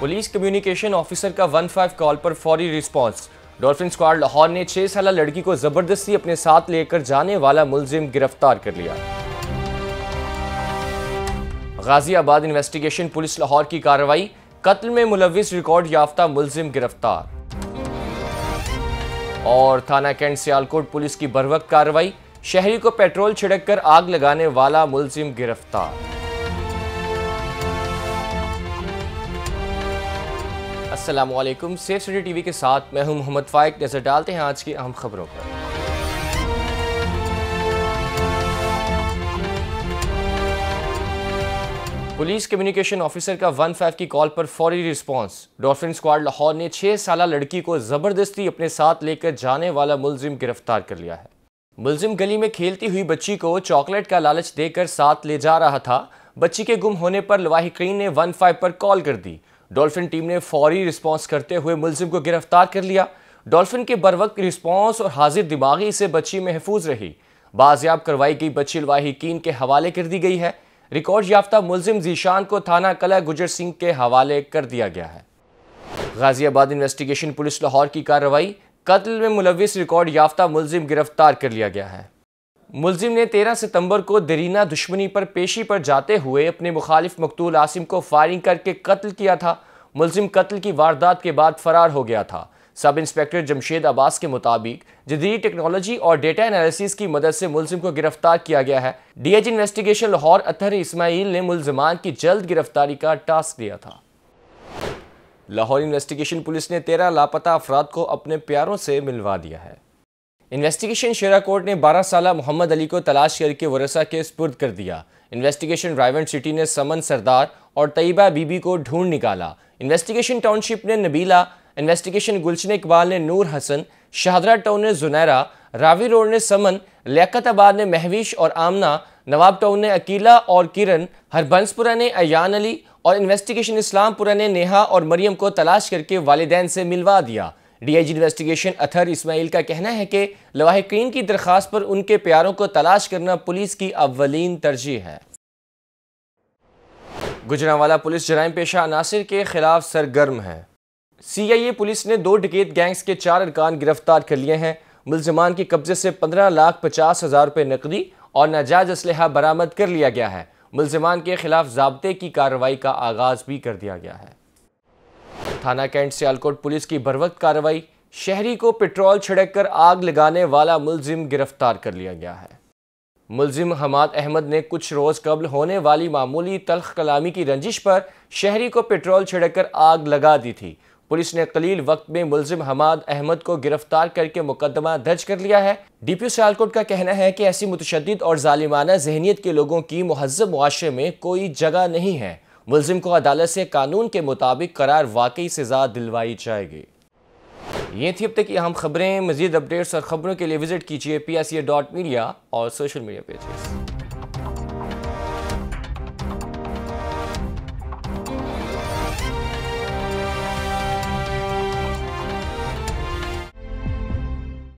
Police communication officer का one five call पर फौरी रिस्पांस। डॉल्फिन स्क्वाड लाहौर ने छह साल लड़की को ज़बरदस्ती अपने साथ लेकर जाने वाला मुलजिम गिरफ़्तार कर लिया। गाजियाबाद इन्वेस्टिगेशन पुलिस लाहौर की कार्रवाई, कत्ल में मुलविस रिकॉर्ड याफ्ता मुलजिम गिरफ़्तार। और थाना कैंट सियालकोट पुलिस की बरवक्त कार्रवाई, शहरी को पेट्रोल छिड़क कर आग लगाने वाला मुलजिम गिरफ़्तार। वालेकुम सेफ़ सिटी टीवी के साथ मैं हूँ मोहम्मद फाइक। नज़र डालते हैं आज की अहम खबरों पर। पुलिस कम्युनिकेशन ऑफिसर का वन फाइव की कॉल पर फौरी रिस्पांस। डॉल्फिन स्क्वाड लाहौर ने छह साल लड़की को ज़बरदस्ती अपने साथ लेकर जाने वाला मुलजिम गिरफ़्तार कर लिया है। मुलजिम गली में खेलती हुई बच्ची को चॉकलेट का लालच देकर साथ ले जा रहा था। बच्ची के गुम होने पर लवाहिकीन ने वन फाइव पर कॉल कर दी। डॉल्फिन टीम ने फौरी रिस्पांस करते हुए मुलजिम को गिरफ़्तार कर लिया। डॉल्फिन के बर वक्त रिस्पॉन्स और हाजिर दिमागी से बच्ची महफूज रही। बाजियाब करवाई गई बच्ची लवाहिकीन के हवाले कर दी गई है। रिकॉर्ड याफ्ता मुलजिम जीशान को थाना कला गुजर सिंह के हवाले कर दिया गया है। गाजियाबाद इन्वेस्टिगेशन पुलिस लाहौर की कार्रवाई। कत्ल में मुलविस रिकॉर्ड याफ्ता मुलजिम गिरफ़्तार कर लिया गया है। मुलजिम ने 13 सितंबर को दरीना दुश्मनी पर पेशी पर जाते हुए अपने मुखालिफ मकतूल आसिम को फायरिंग करके कत्ल किया था। मुलजिम कत्ल की वारदात के बाद फरार हो गया था। सब इंस्पेक्टर जमशेद अब्बास के मुताबिक, जदीद टेक्नोलॉजी और डेटा एनालिसिस की मदद से मुलजिम को गिरफ़्तार किया गया है। D H investigation Lahore Athar Ismail ने मुलजमान की जल्द गिरफ्तारी का टास्क दिया था। लाहौर इन्वेस्टिगेशन पुलिस ने तेरह लापता अफराद को अपने प्यारों से मिलवा दिया है। इन्वेस्टिगेशन शेरा कोर्ट ने 12 साल मोहम्मद अली को तलाश करके वरसा के स्पुर्द कर दिया। इन्वेस्टिगेशन रायवेंट सिटी ने समन सरदार और तयबा बीबी को ढूंढ निकाला। इन्वेस्टिगेशन टाउनशिप ने नबीला, इन्वेस्टिगेशन गुलशन इकबाल ने नूर हसन, शाहदरा टाउन ने जुनैरा, रावी रोड ने समन, लियाकताबाद ने महविश और आमना, नवाब टाउन ने अकीला और किरण, हरबंसपुरा ने अयान अली और इन्वेस्टिगेशन इस्लामपुरा ने नेहा और मरियम को तलाश करके वालदेन से मिलवा दिया। डीआईजी इन्वेस्टिगेशन अथर इस्माइल का कहना है कि लवाहकीन की दरख्वास्त पर उनके प्यारों को तलाश करना पुलिस की अवलिन तरजीह है। गुजरावाला पुलिस जराइम पेशा अनासर के खिलाफ सरगर्म है। सी आई ए पुलिस ने दो डिकेत गैंग्स के चार अरकान गिरफ़्तार कर लिए हैं। मुलजमान के कब्जे से पंद्रह लाख पचास हज़ार रुपये नकदी और नाजायज असलहा बरामद कर लिया गया है। मुलजमान के खिलाफ जबते की कार्रवाई का आगाज़ भी कर दिया गया है। थाना कैंट सियालकोट पुलिस की बरवक्त कार्रवाई, शहरी को पेट्रोल छिड़क कर आग लगाने वाला मुलजिम गिरफ़्तार कर लिया गया है। मुलजिम हमाद अहमद ने कुछ रोज़ कबल होने वाली मामूली तलख कलामी की रंजिश पर शहरी को पेट्रोल छिड़क कर आग लगा दी थी। पुलिस ने कलील वक्त में मुलजिम हमाद अहमद को गिरफ़्तार करके मुकदमा दर्ज कर लिया है। डी पी सियालकोट का कहना है कि ऐसी मुतशद और जालिमाना जहनीत के लोगों की महजब मुआरे में कोई जगह नहीं है। मुलजिम को अदालत से कानून के मुताबिक करार वाकई सजा दिलवाई जाएगी। ये थी अब तक की अहम खबरें। मजीद अपडेट्स और खबरों के लिए विज़िट कीजिए पी एस डॉट मीडिया और सोशल मीडिया पेजेस